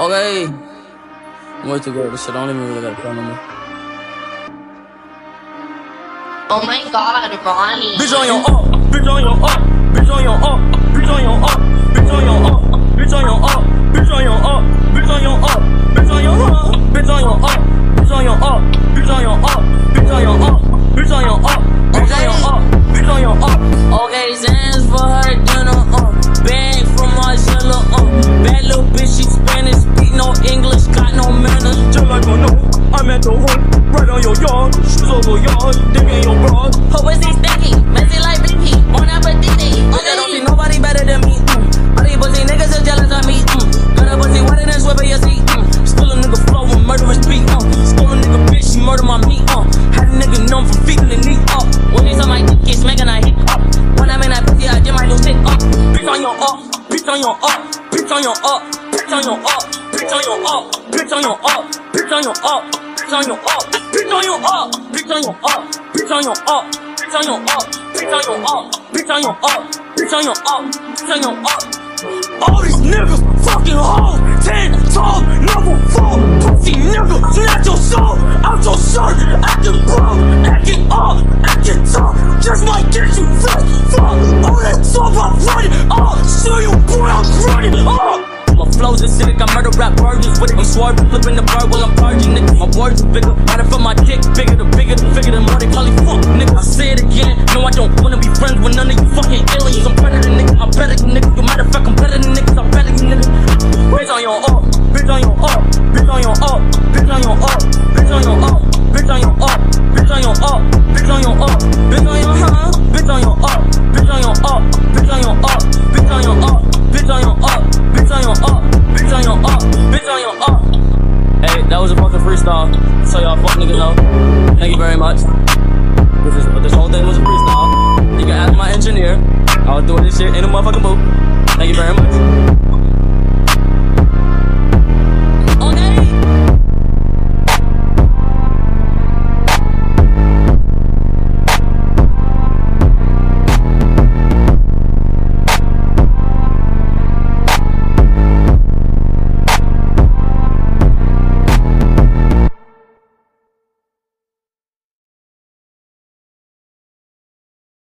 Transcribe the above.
Okay. I'm way too good at this shit. I don't even really got a phone more. Oh my god, Ronnie. Bitch on your up, bitch on your up, bitch on your up, bitch on your up, bitch on your up, right on your yard, shoes over yard, dick in your bra. Who is he stinky? Messy like BP. Bon appetit. Bitch, I don't see nobody better than me. Mm. All these pussy niggas is jealous of me. Mm. Got a pussy wetter than Swift you see. Mm. Still a nigga flow with murderous beat. Uh. Stole a nigga bitch, she murder my meat. Uh. Had a nigga numb from feet to knee up. When they saw my dick get smacking, I hit up. When I'm in that pussy, I jam my little stick up. Bitch on your up, bitch on your up, bitch on your up, bitch on your up, bitch on your up, bitch on your up, bitch on your up, bitch on your up, bitch on your up, bitch on your up, bitch on your up, bitch on your up, bitch on your up, bitch on your up, bitch on your up, bitch on your up. All these niggas fucking hoes, ten toes, number four, pussy nigga, snatch your soul out your shirt, acting broke, acting up, acting tough, just might get you fucked, fuck, all that talk about running, oh, show you boy I'm running, oh. My flow's acidic, I murder rap virgins with it. I'm swerving, flipping the bird while I'm purging, nigga. My words are bigger, matter for my dick bigger, the bigger, the bigger, the more they call fuck, nigga. I say it again, no, I don't wanna be friends with none of you fucking aliens. I'm better than niggas, I'm better than niggas. Fucking freestyle. So y'all fuck know. Thank you very much. This, is, this whole thing was a freestyle. You can ask my engineer. I was doing this shit in a motherfucking booth. Thank you very much.